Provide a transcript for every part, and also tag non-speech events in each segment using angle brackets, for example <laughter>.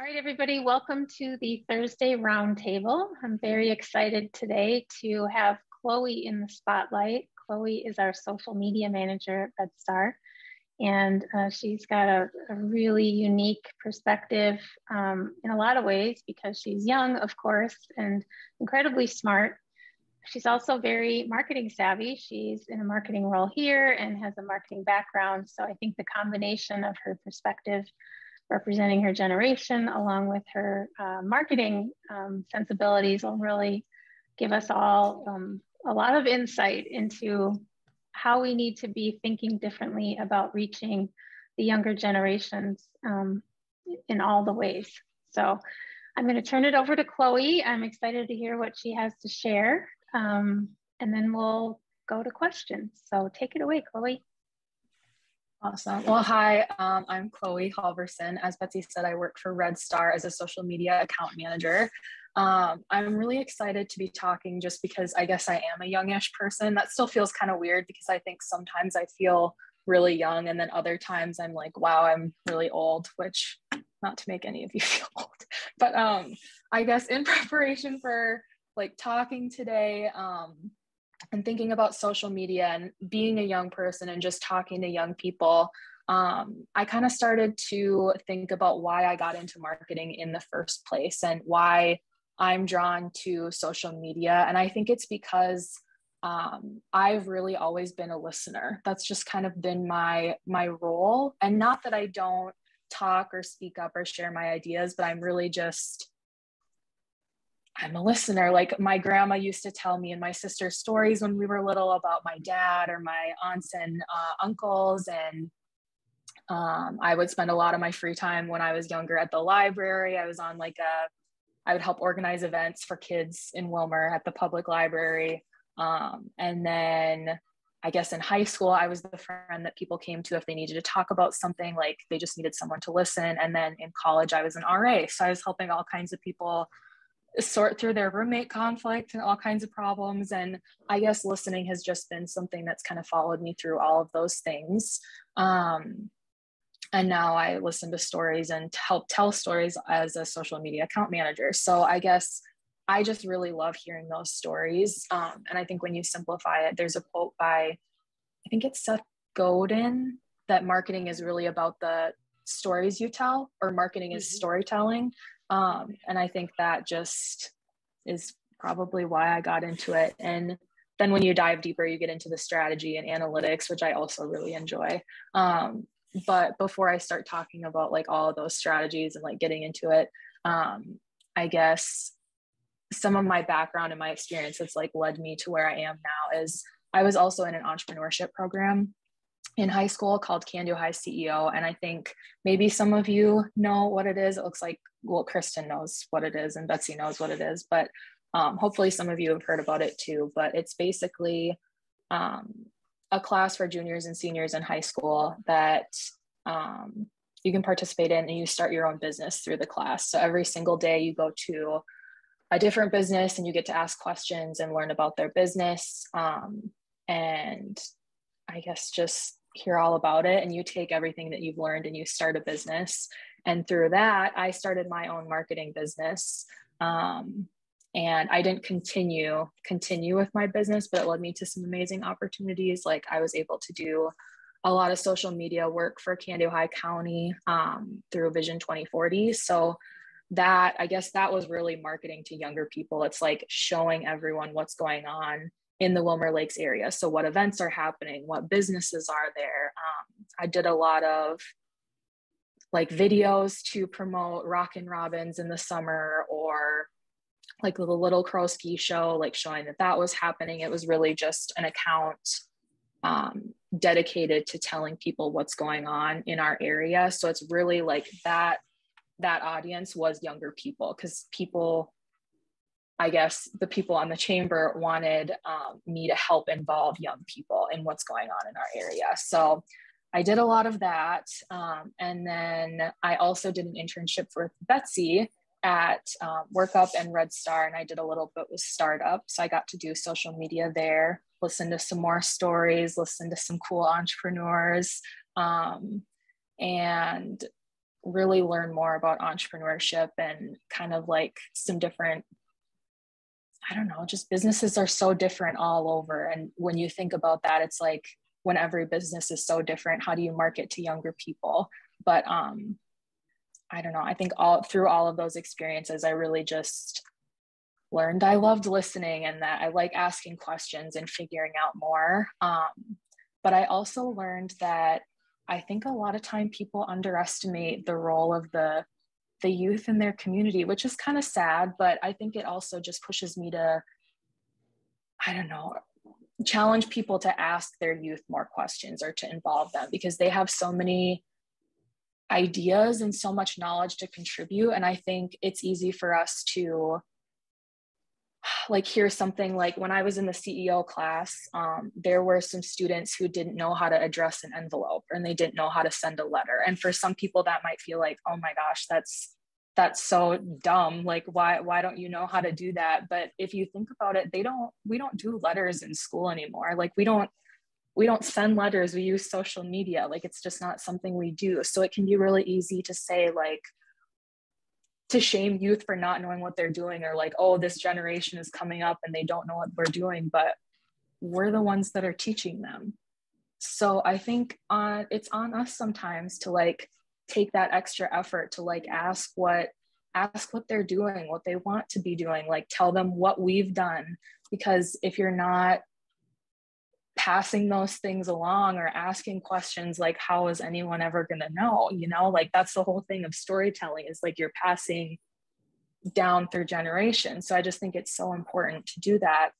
All right, everybody, welcome to the Thursday Roundtable. I'm very excited today to have Chloe in the spotlight. Chloe is our social media manager at RedStar, and uh, she's got a, a, really unique perspective um, in a lot of ways because she's young, of course, and incredibly smart. She's also very marketing savvy. She's in a marketing role here and has a marketing background. So I think the combination of her perspective representing her generation along with her uh, marketing um, sensibilities will really give us all um, a lot of insight into how we need to be thinking differently about reaching the younger generations um, in all the ways. So I'm going to turn it over to Chloe. I'm excited to hear what she has to share. Um, and then we'll go to questions. So take it away, Chloe. Awesome. Well, hi, um, I'm Chloe Halverson. As Betsy said, I work for Red Star as a social media account manager. Um, I'm really excited to be talking just because I guess I am a youngish person. That still feels kind of weird because I think sometimes I feel really young and then other times I'm like, wow, I'm really old, which not to make any of you <laughs> feel old. But um, I guess in <laughs> preparation for like talking today, um, and thinking about social media and being a young person and just talking to young people um, i kind of started to think about why i got into marketing in the first place and why i'm drawn to social media. And i think it's because um, i've really always been a listener. That's just kind of been my my role. And not that i don't talk or speak up or share my ideas but i'm really just I'm a listener. Like my grandma used to tell me and my sister's stories when we were little about my dad or my aunts and uh, uncles. And um, I would spend a lot of my free time when I was younger at the library. I was on like a, I would help organize events for kids in Willmar at the public library. Um, and then I guess in high school, I was the friend that people came to if they needed to talk about something, like they just needed someone to listen. And then in college, I was an RA. So I was helping all kinds of people sort through their roommate conflict and all kinds of problems. And I guess listening has just been something that's kind of followed me through all of those things. Um, and now I listen to stories and help tell stories as a social media account manager. So I guess I just really love hearing those stories. Um, and I think when you simplify it, there's a quote by, I think it's Seth Godin, that marketing is really about the stories you tell, or marketing is mm-hmm. storytelling. Um, and I think that just is probably why I got into it. And then when you dive deeper, you get into the strategy and analytics, which I also really enjoy. Um, but before I start talking about like all of those strategies and like getting into it, um, I guess some of my background and my experience that's like led me to where I am now is I was also in an entrepreneurship program in high school called Kandiyohi CEO. And I think maybe some of you know what it is. It looks like, well, Kristen knows what it is and Betsy knows what it is, but um, hopefully some of you have heard about it too. But it's basically um, a class for juniors and seniors in high school that um, you can participate in and you start your own business through the class. So every single day you go to a different business and you get to ask questions and learn about their business. Um, and I guess just hear all about it and you take everything that you've learned and you start a business and through that i started my own marketing business um, and i didn't continue continue with my business but it led me to some amazing opportunities like i was able to do a lot of social media work for Kandiyohi County um, through Vision 2040. So that I guess that was really marketing to younger people. It's like showing everyone what's going on in the Willmar Lakes area. So, what events are happening? What businesses are there? Um, I did a lot of like videos to promote Rockin' Robins in the summer or like the Little Crow Ski Show, like showing that that was happening. It was really just an account um, dedicated to telling people what's going on in our area. So, it's really like that that audience was younger people because people I guess the people on the chamber wanted um, me to help involve young people in what's going on in our area. So I did a lot of that. Um, and then I also did an internship with Betsy at um, Workup and Red Star, and I did a little bit with Startup. So I got to do social media there, listen to some more stories, listen to some cool entrepreneurs. Um, and really learn more about entrepreneurship and kind of like some different I don't know, just businesses are so different all over. And when you think about that, it's like when every business is so different, how do you market to younger people? But um, I don't know. I think all through all of those experiences, I really just learned I loved listening and that I like asking questions and figuring out more. Um, but I also learned that I think a lot of time people underestimate the role of the the youth in their community, which is kind of sad, but I think it also just pushes me to, I don't know, challenge people to ask their youth more questions or to involve them because they have so many ideas and so much knowledge to contribute. And I think it's easy for us to like hear something like when I was in the CEO class, um, there were some students who didn't know how to address an envelope and they didn't know how to send a letter. And for some people, that might feel like, oh my gosh, that's that's so dumb. Like why why don't you know how to do that? But if you think about it, they don't we don't do letters in school anymore. Like we don't we don't send letters we use social media like it's just not something we do so it can be really easy to say like to shame youth for not knowing what they're doing or like oh this generation is coming up and they don't know what we're doing but we're the ones that are teaching them so i think on it's on us sometimes to like take that extra effort to like ask what ask what they're doing what they want to be doing like tell them what we've done. Because if you're not passing those things along or asking questions like how is anyone ever going to know you know? Like that's the whole thing of storytelling is like you're passing down through generations. So i just think it's so important to do that.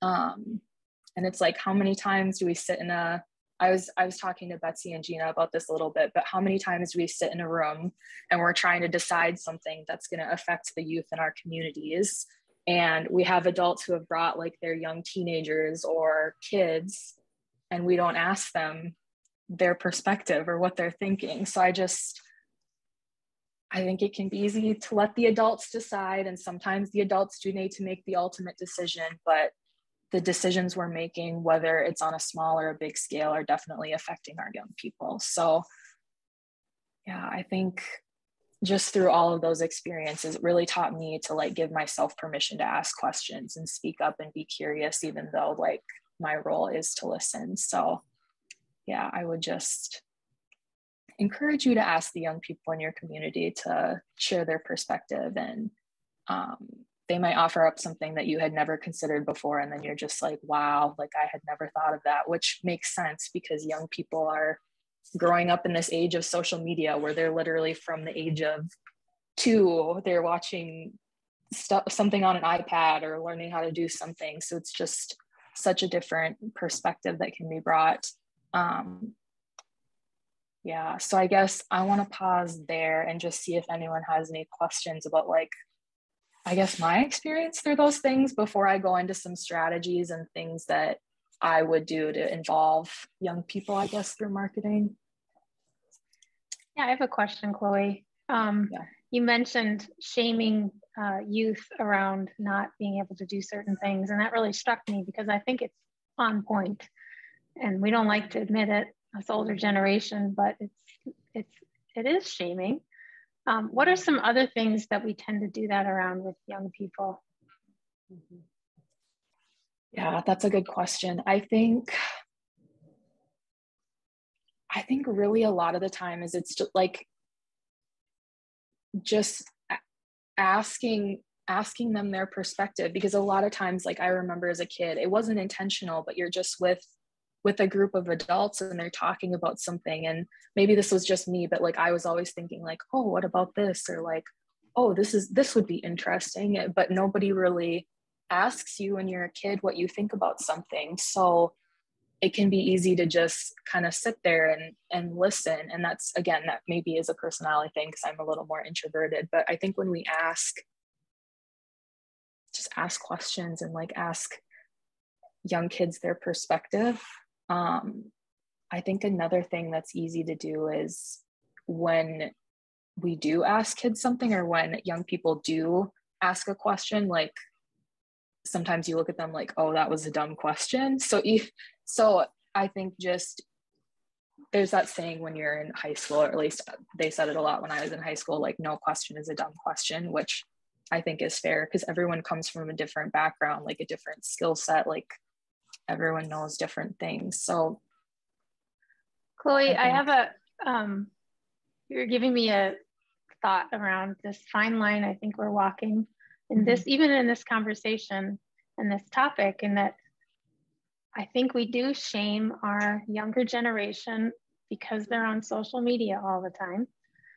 Um and it's like how many times do we sit in a I was I was talking to Betsy and Gina about this a little bit, but how many times we sit in a room and we're trying to decide something that's going to affect the youth in our communities. And we have adults who have brought like their young teenagers or kids and we don't ask them their perspective or what they're thinking. So i just i think it can be easy to let the adults decide and sometimes the adults do need to make the ultimate decision but the decisions we're making whether it's on a small or a big scale are definitely affecting our young people. So yeah i think just through all of those experiences it really taught me to like give myself permission to ask questions and speak up and be curious even though like my role is to listen. So yeah i would just encourage you to ask the young people in your community to share their perspective and um, they might offer up something that you had never considered before and then you're just like wow like i had never thought of that which makes sense because young people are growing up in this age of social media where they're literally from the age of two they're watching stuff something on an ipad or learning how to do something. So it's just such a different perspective that can be brought. Um, yeah so i guess i want to pause there and just see if anyone has any questions about like i guess my experience through those things before i go into some strategies and things that I would do to involve young people, I guess, through marketing. Yeah, I have a question, Chloe. Um, yeah. You mentioned shaming uh, youth around not being able to do certain things, and that really struck me because I think it's on point. and we don't like to admit it, us older generation, but it's it's it is shaming. Um, what are some other things that we tend to do that around with young people? Yeah, that's a good question. I think I think really a lot of the time is it's just like just asking asking them their perspective because a lot of times like I remember as a kid it wasn't intentional but you're just with with a group of adults and they're talking about something. And maybe this was just me but like I was always thinking like oh what about this? or like oh this is this would be interesting. But nobody really asks you when you're a kid what you think about something. So it can be easy to just kind of sit there and and listen. And that's again that maybe is a personality thing because i'm a little more introverted. But i think when we ask just ask questions and like ask young kids their perspective um, i think another thing that's easy to do is when we do ask kids something or when young people do ask a question like sometimes you look at them like oh that was a dumb question. So if so i think just there's that saying when you're in high school, or at least they said it a lot when I was in high school, like no question is a dumb question, which I think is fair because everyone comes from a different background, like a different skill set, like everyone knows different things. So Chloe, I, I have a um you're giving me a thought around this fine line I think we're walking in mm-hmm. this even in this conversation and this topic and that I think we do shame our younger generation because they're on social media all the time.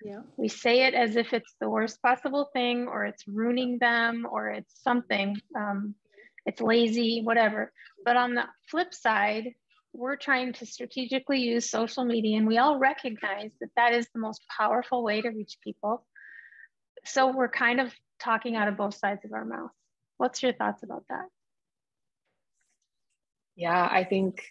Yeah. We say it as if it's the worst possible thing or it's ruining them or it's something. Um, it's lazy, whatever. But on the flip side, we're trying to strategically use social media and we all recognize that that is the most powerful way to reach people. So we're kind of talking out of both sides of our mouth. What's your thoughts about that? Yeah, I think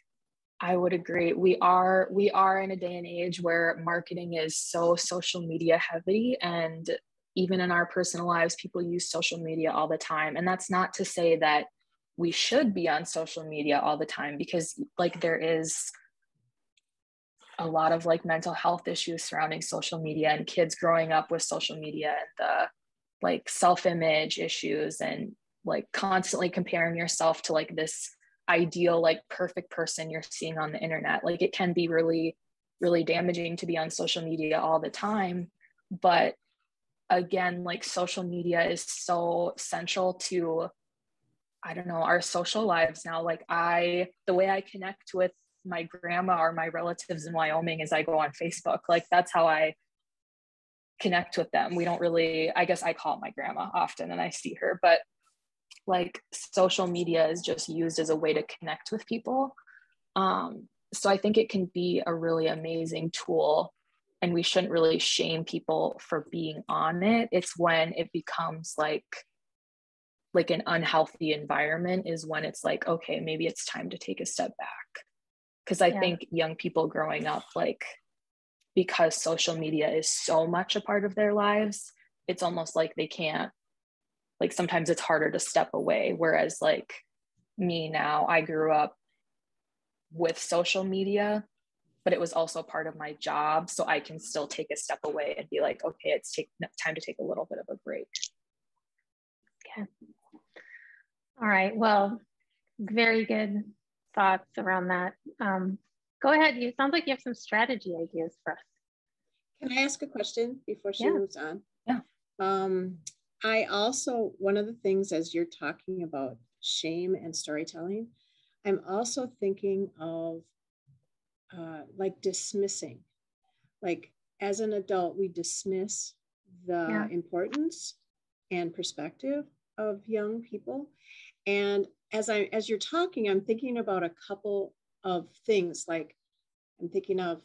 I would agree. We are we are in a day and age where marketing is so social media heavy and even in our personal lives people use social media all the time and that's not to say that we should be on social media all the time because like there is a lot of like mental health issues surrounding social media and kids growing up with social media and the like self-image issues and like constantly comparing yourself to like this ideal like perfect person you're seeing on the internet. Like it can be really really damaging to be on social media all the time but again like social media is so central to i don't know our social lives now like i the way i connect with my grandma or my relatives in wyoming is i go on facebook like that's how i connect with them we don't really i guess i call my grandma often and i see her but like social media is just used as a way to connect with people. Um, so I think it can be a really amazing tool and we shouldn't really shame people for being on it. It's when it becomes like like an unhealthy environment is when it's like okay, maybe it's time to take a step back. Cuz I yeah. think young people growing up like because social media is so much a part of their lives, it's almost like they can't like sometimes it's harder to step away whereas like me now i grew up with social media but it was also part of my job so i can still take a step away and be like okay it's take, time to take a little bit of a break okay all right well very good thoughts around that um, go ahead you sound like you have some strategy ideas for us can i ask a question before she yeah. moves on yeah um, I also, one of the things as you're talking about shame and storytelling, I'm also thinking of uh, like dismissing. Like as an adult, we dismiss the yeah. importance and perspective of young people. And as I as you're talking, I'm thinking about a couple of things. Like I'm thinking of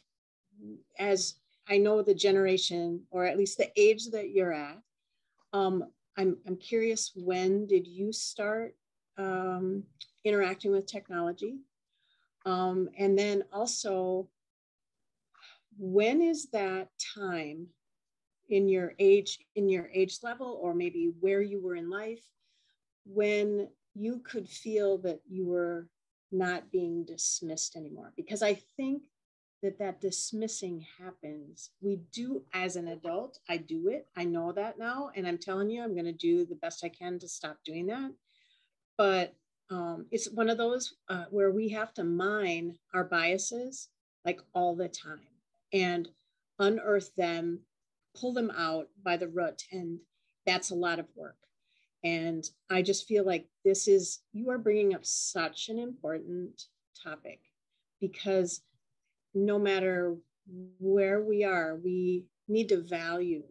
as I know the generation, or at least the age that you're at, um, I'm, I'm curious, when did you start um, interacting with technology? Um, and then also, when is that time in your age, in your age level, or maybe where you were in life, when you could feel that you were not being dismissed anymore? Because I think that that dismissing happens. We do as an adult i do it. I know that now and i'm telling you i'm going to do the best i can to stop doing that. But um, it's one of those uh, where we have to mine our biases like all the time and unearth them pull them out by the root and that's a lot of work and i just feel like this is you are bringing up such an important topic because no matter where we are, we need to value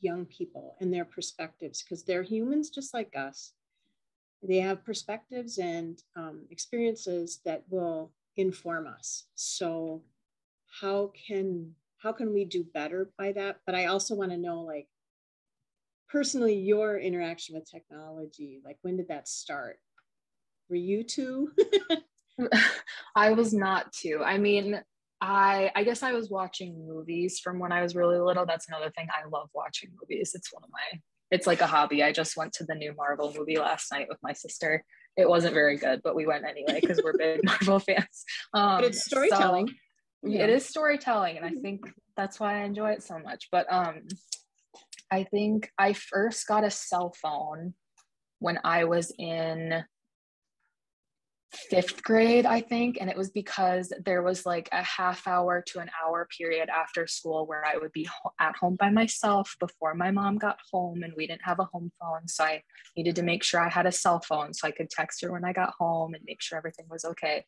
young people and their perspectives because they're humans just like us. They have perspectives and um, experiences that will inform us. So, how can how can we do better by that? But I also want to know, like, personally, your interaction with technology. Like, when did that start? Were you two? <laughs> I was not too. I mean, I I guess I was watching movies from when I was really little. That's another thing. I love watching movies. It's one of my it's like a hobby. I just went to the new Marvel movie last night with my sister. It wasn't very good, but we went anyway because we're big <laughs> Marvel fans. Um, but it's storytelling. So, yeah. it is storytelling and i think that's why i enjoy it so much but um i think i first got a cell phone when i was in fifth grade, I think. And it was because there was like a half hour to an hour period after school where I would be at home by myself before my mom got home and we didn't have a home phone. So I needed to make sure I had a cell phone so I could text her when I got home and make sure everything was okay.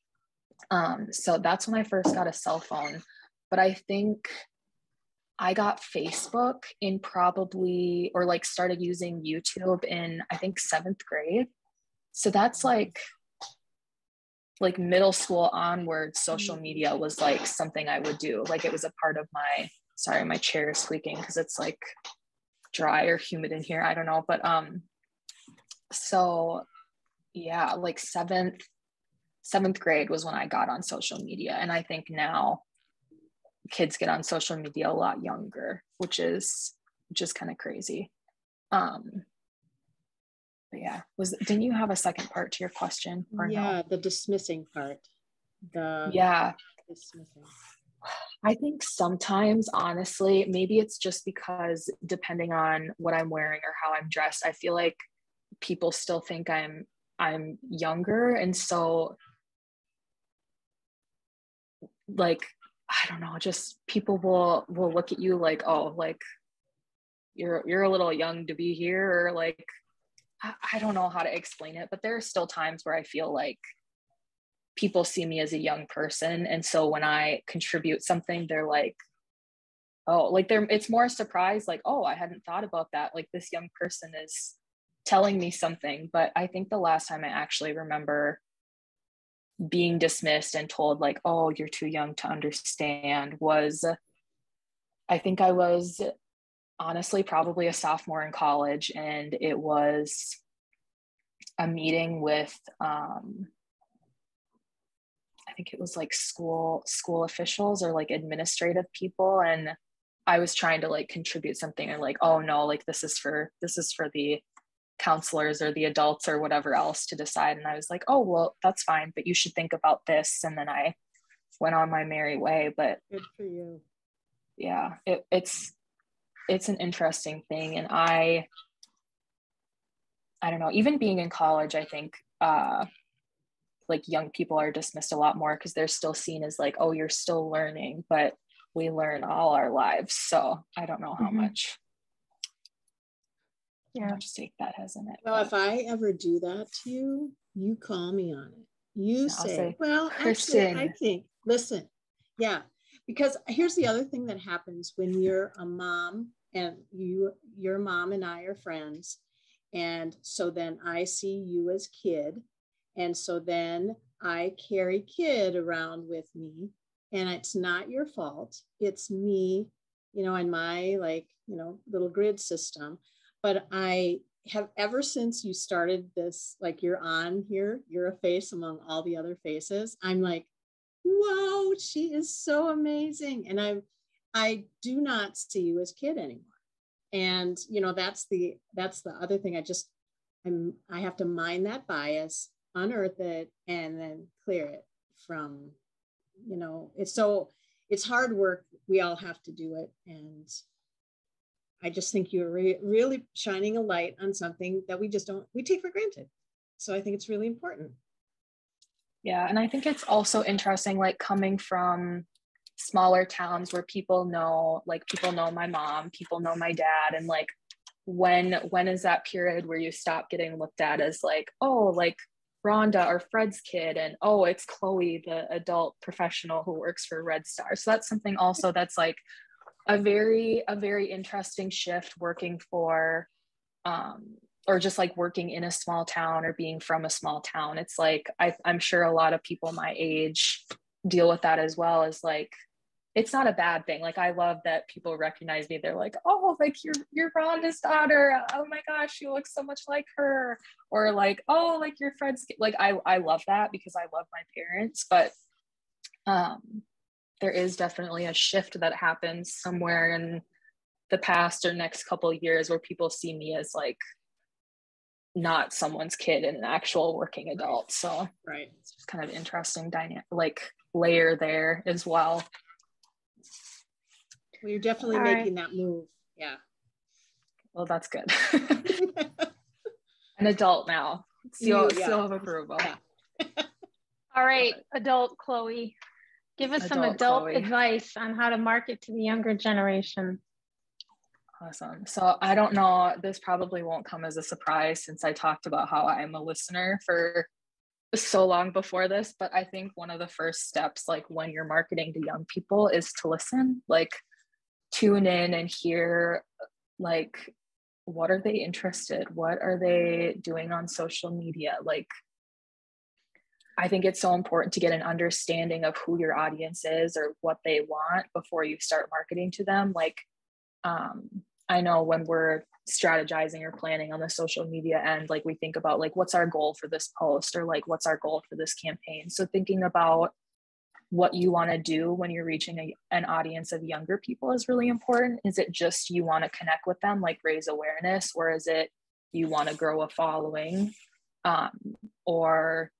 Um, so that's when I first got a cell phone. But I think I got Facebook in probably, or like started using YouTube in, I think, seventh grade. So that's like like middle school onward social mm-hmm. media was like something i would do. Like it was a part of my sorry my chair is squeaking because it's like dry or humid in here. I don't know. But um so yeah like seventh seventh grade was when i got on social media. And i think now kids get on social media a lot younger which is just kind of crazy. Um but yeah was didn't you have a second part to your question yeah no? the dismissing part. The yeah. dismissing. I think sometimes, honestly, maybe it's just because depending on what I'm wearing or how I'm dressed, I feel like people still think I'm I'm younger, and so like I don't know, just people will will look at you like, oh, like you're you're a little young to be here, or like I don't know how to explain it, but there are still times where I feel like people see me as a young person. And so when I contribute something, they're like, oh, like they're, it's more a surprise, like, oh, I hadn't thought about that. Like this young person is telling me something. But I think the last time I actually remember being dismissed and told, like, oh, you're too young to understand was, I think I was honestly probably a sophomore in college and it was a meeting with um, i think it was like school school officials or like administrative people and i was trying to like contribute something and like oh no like this is for this is for the counselors or the adults or whatever else to decide and i was like oh well that's fine but you should think about this and then i went on my merry way but good for you yeah it, it's it's an interesting thing and i i don't know even being in college i think uh like young people are dismissed a lot more because they're still seen as like oh you're still learning but we learn all our lives so i don't know how mm-hmm. much yeah. much stake that has in it. Well if i ever do that to you you call me on it. You say, say, well Kristen. actually i think listen yeah because here's the other thing that happens when you're a mom and you your mom and I are friends. And so then I see you as kid. And so then I carry kid around with me. And it's not your fault. It's me you know in my like you know little grid system but I have ever since you started this like you're on here you're a face among all the other faces I'm like whoa she is so amazing. And I'm I do not see you as kid anymore. And you know that's the that's the other thing i just i'm i have to mind that bias unearth it and then clear it from you know it's so it's hard work we all have to do it and i just think you're re- really shining a light on something that we just don't we take for granted. So i think it's really important. Yeah and i think it's also interesting like coming from smaller towns where people know like people know my mom people know my dad and like when when is that period where you stop getting looked at as like oh like Rhonda or Fred's kid and oh it's Chloe the adult professional who works for Red Star. So that's something also that's like a very a very interesting shift working for um or just like working in a small town or being from a small town it's like I, i'm sure a lot of people my age deal with that as well as like it's not a bad thing. Like I love that people recognize me. They're like, oh, like you're you're Rhonda's daughter. Oh my gosh, you look so much like her. Or like, oh, like your friends. Like I I love that because I love my parents. But um, there is definitely a shift that happens somewhere in the past or next couple years where people see me as like not someone's kid and an actual working adult. So right, it's just kind of interesting dynamic, like layer there as well. Well, you're definitely All making right. that move. Yeah. Well, that's good. <laughs> An adult now. Seal, you, yeah. seal of approval. Yeah. <laughs> All right, adult Chloe. Give us adult some adult Chloe. advice on how to market to the younger generation. Awesome. So I don't know, this probably won't come as a surprise since I talked about how I'm a listener for so long before this, but I think one of the first steps, like when you're marketing to young people, is to listen, like tune in and hear, like, what are they interested? What are they doing on social media? Like, I think it's so important to get an understanding of who your audience is or what they want before you start marketing to them. Like, um, I know when we're strategizing or planning on the social media end, like we think about like what's our goal for this post or like what's our goal for this campaign. So thinking about what you want to do when you're reaching a, an audience of younger people is really important. Is it just you want to connect with them, like raise awareness, or is it you want to grow a following, um, or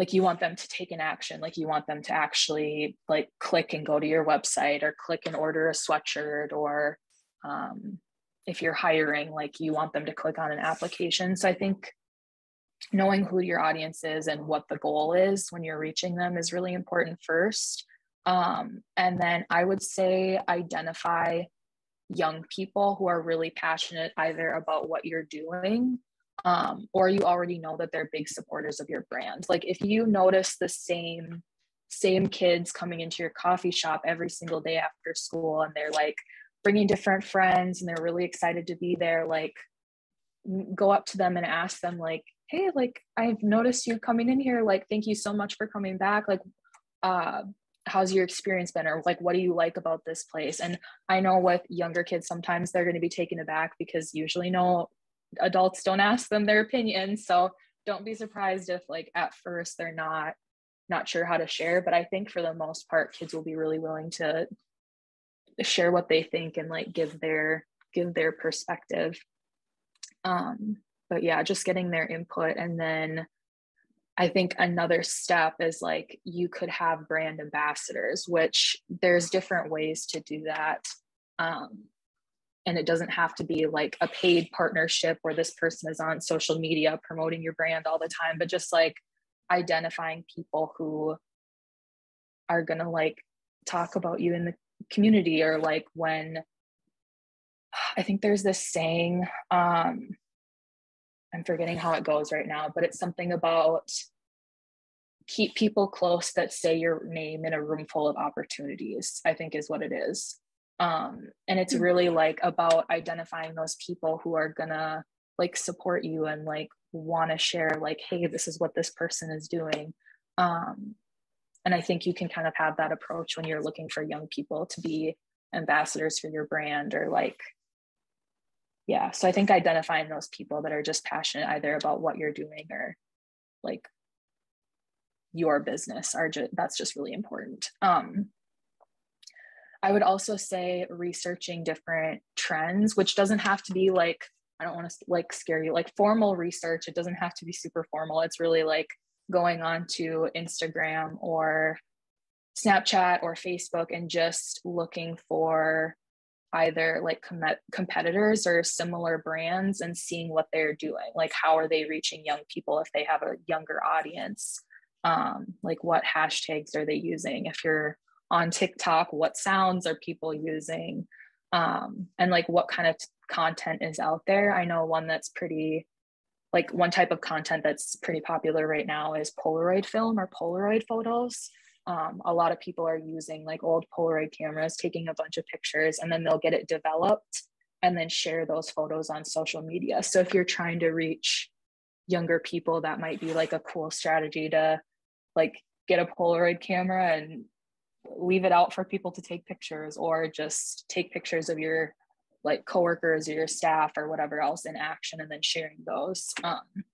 like you want them to take an action like you want them to actually like click and go to your website or click and order a sweatshirt or um, if you're hiring like you want them to click on an application. So i think knowing who your audience is and what the goal is when you're reaching them is really important first. Um, and then i would say identify young people who are really passionate either about what you're doing um, or you already know that they're big supporters of your brand. Like if you notice the same same kids coming into your coffee shop every single day after school and they're like bringing different friends and they're really excited to be there like go up to them and ask them like hey like i've noticed you coming in here. Like thank you so much for coming back. Like uh how's your experience been? Or like what do you like about this place? And i know with younger kids sometimes they're going to be taken aback because usually no adults don't ask them their opinion so don't be surprised if like at first they're not not sure how to share. But i think for the most part kids will be really willing to share what they think and like give their give their perspective. Um but yeah just getting their input. And then i think another step is like you could have brand ambassadors which there's different ways to do that. Um and it doesn't have to be like a paid partnership where this person is on social media promoting your brand all the time but just like identifying people who are going to like talk about you in the community or like when i think there's this saying um i'm forgetting how it goes right now but it's something about keep people close that say your name in a room full of opportunities i think is what it is um, and it's mm. really like about identifying those people who are gonna like support you and like want to share like hey this is what this person is doing. Um, and i think you can kind of have that approach when you're looking for young people to be ambassadors for your brand or like yeah. So i think identifying those people that are just passionate either about what you're doing or like your business are just that's just really important. Um I would also say researching different trends, which doesn't have to be like, I don't want to like scare you, like formal research. It doesn't have to be super formal. It's really like going on to Instagram or Snapchat or Facebook and just looking for either like com- competitors or similar brands and seeing what they're doing. Like, how are they reaching young people if they have a younger audience? Um, like, what hashtags are they using? If you're on TikTok, what sounds are people using, um, and like what kind of t- content is out there. I know one that's pretty, like one type of content that's pretty popular right now is Polaroid film or Polaroid photos. Um, a lot of people are using like old Polaroid cameras, taking a bunch of pictures, and then they'll get it developed and then share those photos on social media. So if you're trying to reach younger people, that might be like a cool strategy to like get a Polaroid camera and leave it out for people to take pictures or just take pictures of your like coworkers or your staff or whatever else in action and then sharing those. Um,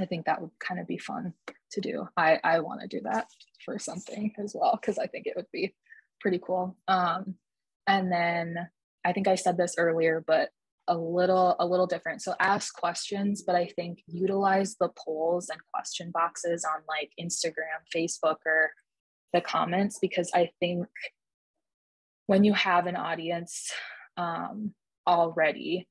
i think that would kind of be fun to do. I i want to do that for something as well because i think it would be pretty cool. Um, and then i think i said this earlier but a little a little different. So ask questions but i think utilize the polls and question boxes on like instagram facebook or the comments because I think when you have an audience um, already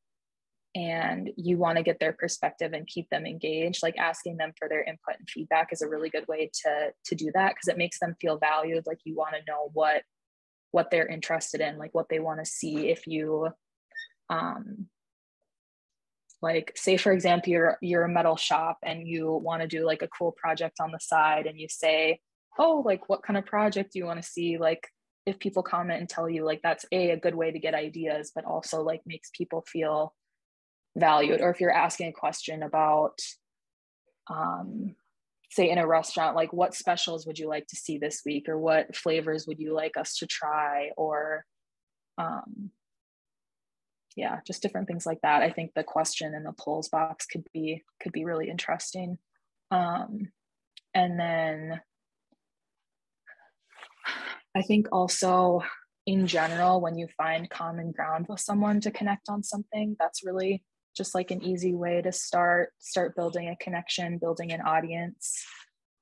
and you want to get their perspective and keep them engaged like asking them for their input and feedback is a really good way to to do that because it makes them feel valued like you want to know what what they're interested in like what they want to see if you um like say for example you're you're a metal shop and you want to do like a cool project on the side and you say oh like what kind of project do you want to see? Like if people comment and tell you like that's a a good way to get ideas but also like makes people feel valued. Or if you're asking a question about um, say in a restaurant like what specials would you like to see this week? Or what flavors would you like us to try? Or um, yeah just different things like that. I think the question in the polls box could be could be really interesting. Um, and then i think also in general when you find common ground with someone to connect on something that's really just like an easy way to start start building a connection building an audience.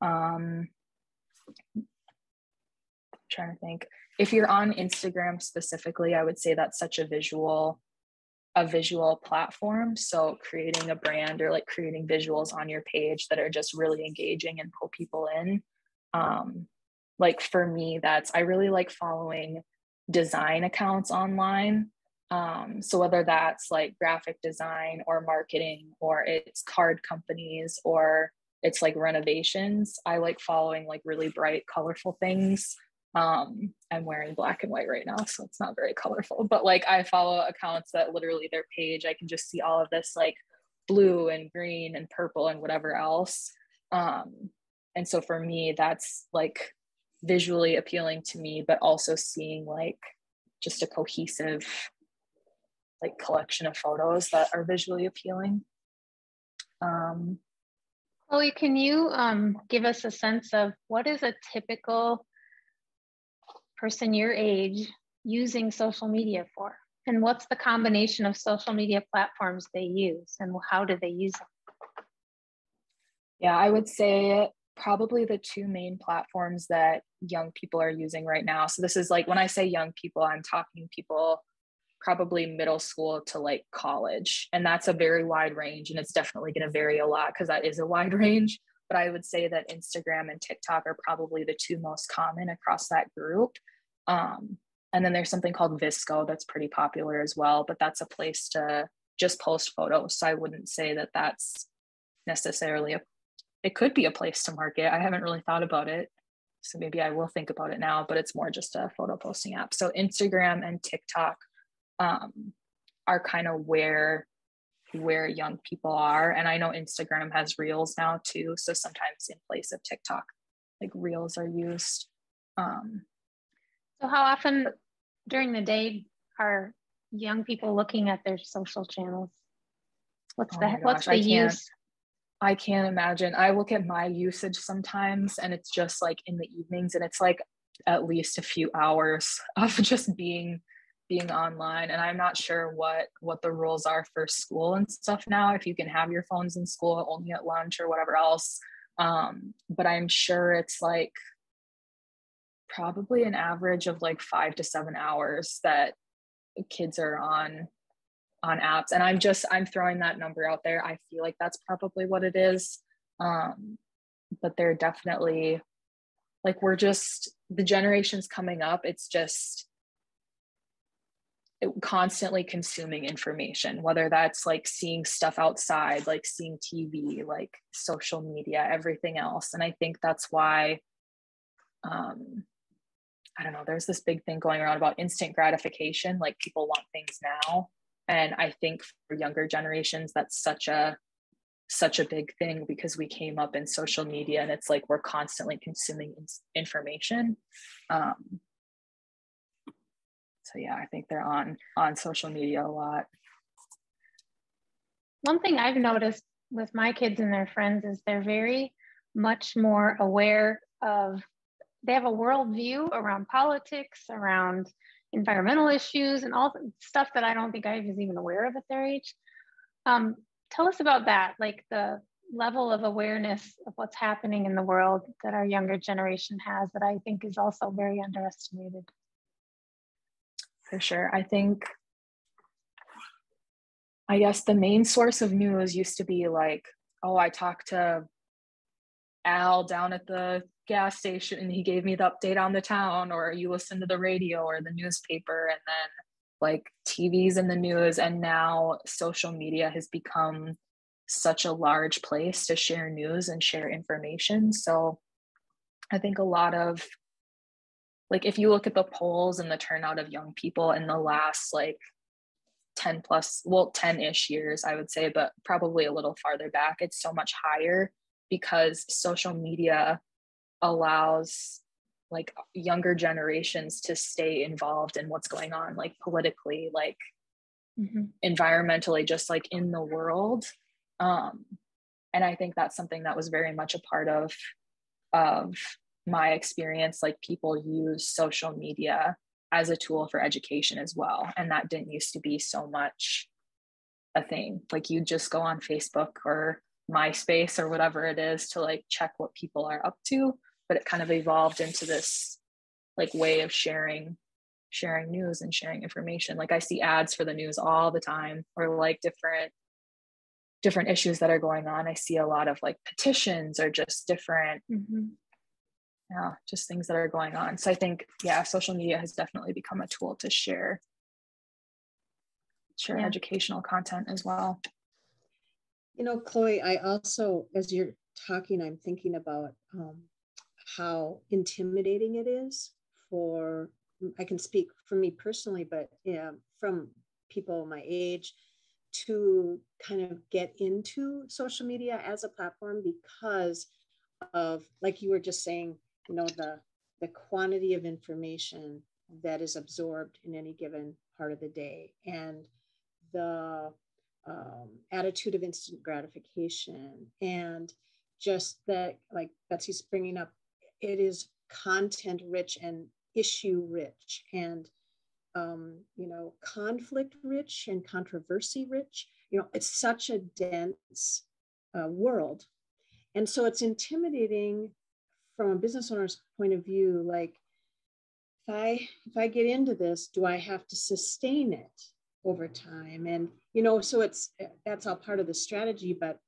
Um I'm trying to think. If you're on instagram specifically i would say that's such a visual a visual platform. So creating a brand or like creating visuals on your page that are just really engaging and pull people in um like for me that's i really like following design accounts online um, so whether that's like graphic design or marketing or it's card companies or it's like renovations, I like following like really bright, colorful things. Um, I'm wearing black and white right now, so it's not very colorful, but like I follow accounts that literally their page, I can just see all of this like blue and green and purple and whatever else. Um, and so for me, that's like visually appealing to me, but also seeing like just a cohesive like collection of photos that are visually appealing. Um, Chloe, can you um, give us a sense of what is a typical person your age using social media for? And what's the combination of social media platforms they use and how do they use them? Yeah, I would say probably the two main platforms that young people are using right now. So this is like when I say young people, I'm talking people probably middle school to like college. And that's a very wide range. And it's definitely going to vary a lot because that is a wide <laughs> range. But I would say that Instagram and TikTok are probably the two most common across that group. Um, and then there's something called VSCO that's pretty popular as well, but that's a place to just post photos. So I wouldn't say that that's necessarily a, it could be a place to market. I haven't really thought about it. So maybe I will think about it now, but it's more just a photo posting app. So Instagram and TikTok um, are kind of where where young people are and i know instagram has reels now too so sometimes in place of tiktok like reels are used um, so how often during the day are young people looking at their social channels what's oh the gosh, what's the use i can't imagine. I look at my usage sometimes and it's just like in the evenings and it's like at least a few hours <laughs> of just being being online. And i'm not sure what what the rules are for school and stuff now if you can have your phones in school only at lunch or whatever else. Um, but i'm sure it's like probably an average of like five to seven hours that kids are on on apps. And i'm just i'm throwing that number out there. I feel like that's probably what it is. Um, but they're definitely like we're just the generations coming up. It's just constantly consuming information whether that's like seeing stuff outside like seeing tv like social media everything else. And i think that's why um i don't know there's this big thing going around about instant gratification. Like people want things now and i think for younger generations that's such a such a big thing because we came up in social media and it's like we're constantly consuming information. Um, so yeah i think they're on on social media a lot. One thing i've noticed with my kids and their friends is they're very much more aware of they have a worldview around politics around environmental issues and all stuff that i don't think i was even aware of at their age um, tell us about that like the level of awareness of what's happening in the world that our younger generation has that i think is also very underestimated for sure. I think, I guess the main source of news used to be like, oh, I talked to Al down at the gas station and he gave me the update on the town, or you listen to the radio or the newspaper, and then like TV's in the news. And now social media has become such a large place to share news and share information. So I think a lot of like if you look at the polls and the turnout of young people in the last like 10 plus well 10-ish years i would say but probably a little farther back it's so much higher because social media allows like younger generations to stay involved in what's going on like politically like mm-hmm. environmentally just like in the world um and i think that's something that was very much a part of of my experience like people use social media as a tool for education as well and that didn't used to be so much a thing like you just go on facebook or myspace or whatever it is to like check what people are up to but it kind of evolved into this like way of sharing sharing news and sharing information. Like i see ads for the news all the time or like different different issues that are going on. I see a lot of like petitions or just different mm-hmm. Yeah just things that are going on. So i think yeah social media has definitely become a tool to share share yeah. educational content as well. You know chloe i also as you're talking i'm thinking about um, how intimidating it is for i can speak for me personally but yeah from people my age to kind of get into social media as a platform because of like you were just saying you know the the quantity of information that is absorbed in any given part of the day and the um, attitude of instant gratification and just that like betsy's bringing up it is content rich and issue rich and um, you know conflict rich and controversy rich you know it's such a dense uh, world and so it's intimidating from a business owner's point of view, like if I if I get into this, do I have to sustain it over time? And you know, so it's that's all part of the strategy, but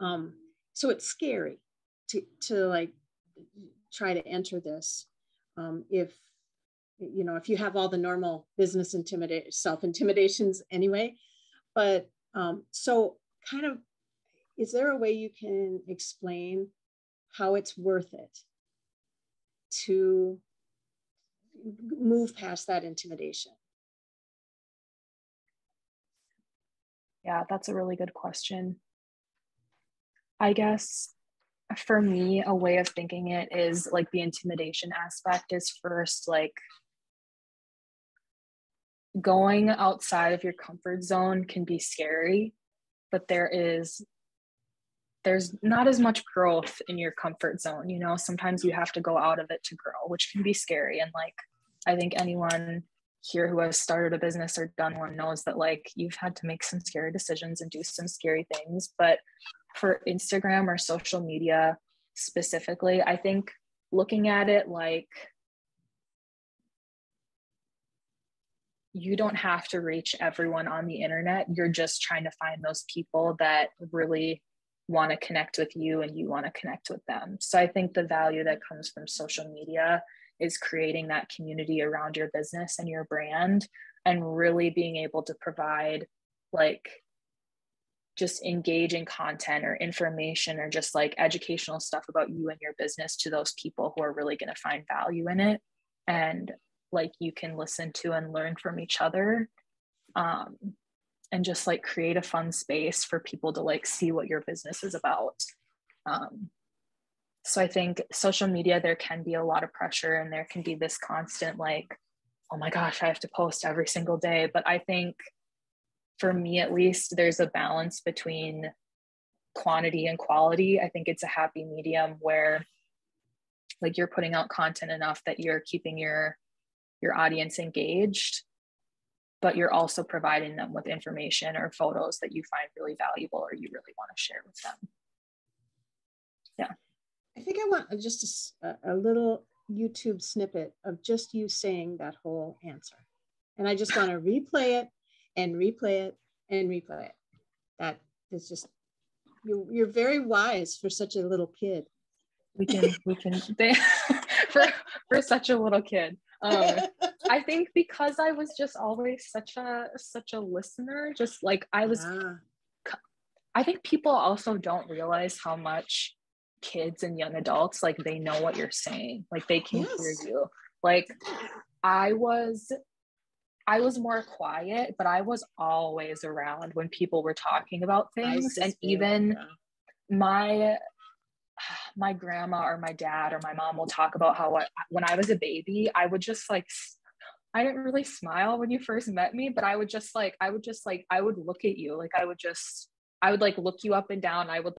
um, so it's scary to to like try to enter this um, if you know if you have all the normal business intimidate self intimidations anyway but um, so kind of is there a way you can explain how it's worth it to move past that intimidation? Yeah, that's a really good question. I guess for me, a way of thinking it is like the intimidation aspect is first like going outside of your comfort zone can be scary, but there is there's not as much growth in your comfort zone you know? Sometimes you have to go out of it to grow which can be scary and like i think anyone here who has started a business or done one knows that like you've had to make some scary decisions and do some scary things but for instagram or social media specifically i think looking at it like you don't have to reach everyone on the internet you're just trying to find those people that really want to connect with you and you want to connect with them. So I think the value that comes from social media is creating that community around your business and your brand and really being able to provide like just engaging content or information or just like educational stuff about you and your business to those people who are really going to find value in it. And like you can listen to and learn from each other um, and just like create a fun space for people to like see what your business is about. Um, so i think social media there can be a lot of pressure and there can be this constant like oh my gosh i have to post every single day. But i think for me at least there's a balance between quantity and quality i think it's a happy medium where like you're putting out content enough that you're keeping your your audience engaged but you're also providing them with information or photos that you find really valuable or you really want to share with them. Yeah. I think I want just a, a little YouTube snippet of just you saying that whole answer. And I just want to replay it and replay it and replay it. That is just you're, you're very wise for such a little kid. We can we can <laughs> they, <laughs> for for such a little kid. Um, I think because I was just always such a such a listener, just like I was. Ah. I think people also don't realize how much kids and young adults like they know what you're saying, like they can yes. hear you. Like I was I was more quiet, but I was always around when people were talking about things. And even yeah. my <sighs> my grandma or my dad or my mom will talk about how I, when I was a baby, I would just like I didn't really smile when you first met me, but I would just like I would just like I would look at you like I would just I would like look you up and down. I would